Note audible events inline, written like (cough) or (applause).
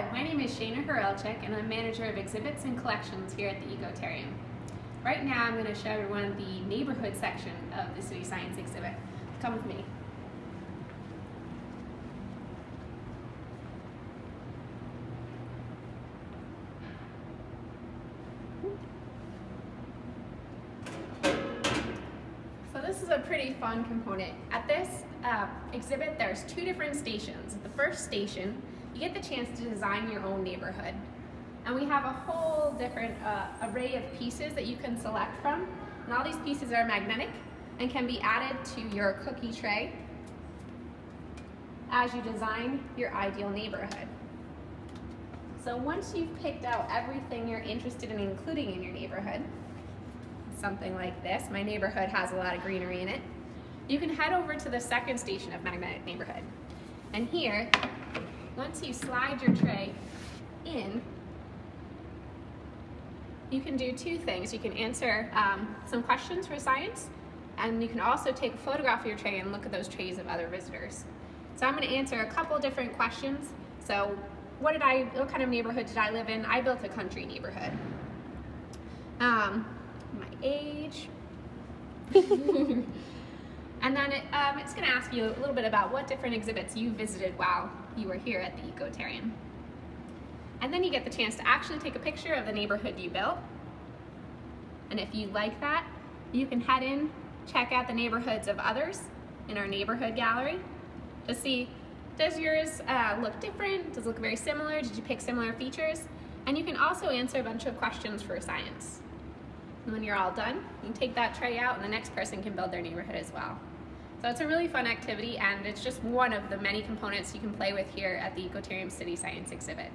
Hi, my name is Shana Horelchik and I'm manager of exhibits and collections here at the Ecotarium. Right now I'm going to show everyone the neighborhood section of the City Science exhibit. Come with me. So this is a pretty fun component. At this uh, exhibit there's two different stations. The first station you get the chance to design your own neighborhood. And we have a whole different uh, array of pieces that you can select from. And all these pieces are magnetic and can be added to your cookie tray as you design your ideal neighborhood. So once you've picked out everything you're interested in including in your neighborhood, something like this, my neighborhood has a lot of greenery in it, you can head over to the second station of Magnetic Neighborhood. And here, once you slide your tray in, you can do two things. You can answer um, some questions for science, and you can also take a photograph of your tray and look at those trays of other visitors. So I'm going to answer a couple different questions. So what did I, what kind of neighborhood did I live in? I built a country neighborhood. Um, my age. (laughs) and then it, um, it's going to ask you a little bit about what different exhibits you visited while you were here at the Ecotarium. And then you get the chance to actually take a picture of the neighborhood you built. And if you like that, you can head in, check out the neighborhoods of others in our neighborhood gallery to see, does yours uh, look different? Does it look very similar? Did you pick similar features? And you can also answer a bunch of questions for science. And when you're all done, you can take that tray out and the next person can build their neighborhood as well. So it's a really fun activity and it's just one of the many components you can play with here at the Ecotarium City Science exhibit.